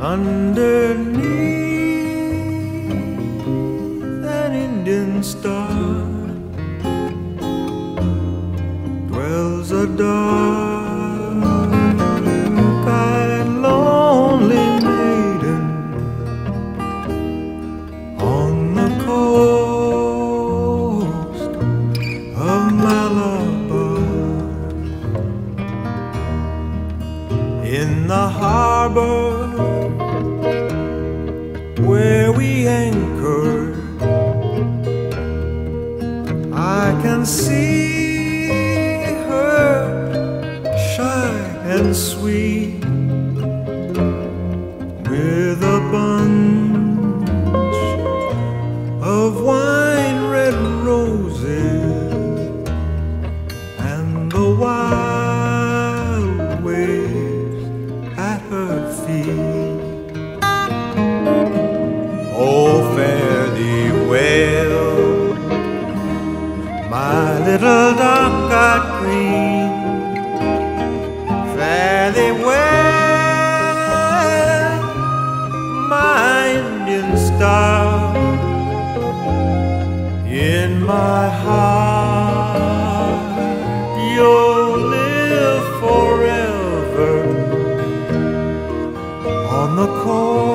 underneath an Indian star dwells a dark-eyed lonely maiden on the coast of Malabar in the harbor anchored. I can see her shy and sweet my little dark-eyed queen. Fare thee well, my Indian star. In my heart, you'll live forever on the coast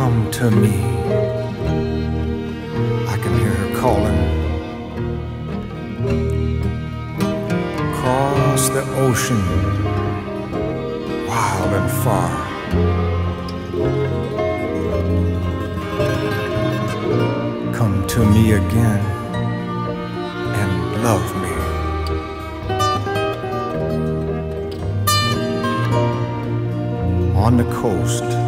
Come to me. I can hear her calling. Across the ocean, wild and far. Come to me again and love me. On the coast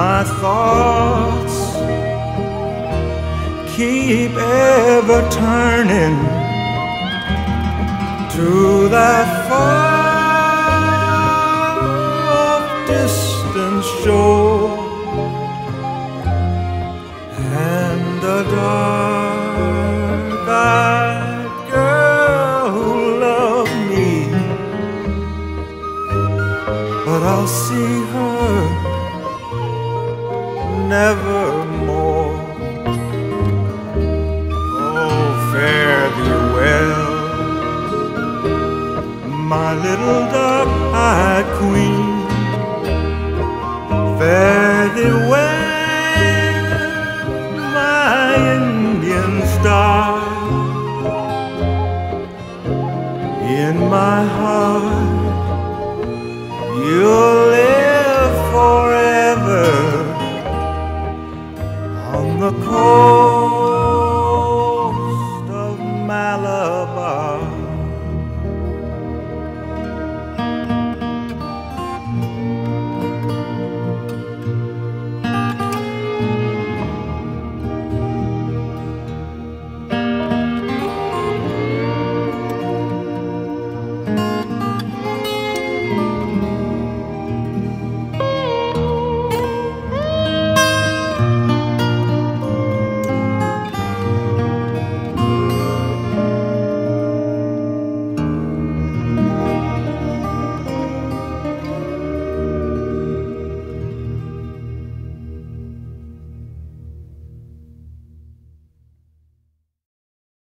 my thoughts. Keep ever turning to that far my little dark-eyed queen. Fare thee well, my Indian star. In my heart, you'll live forever on the coast.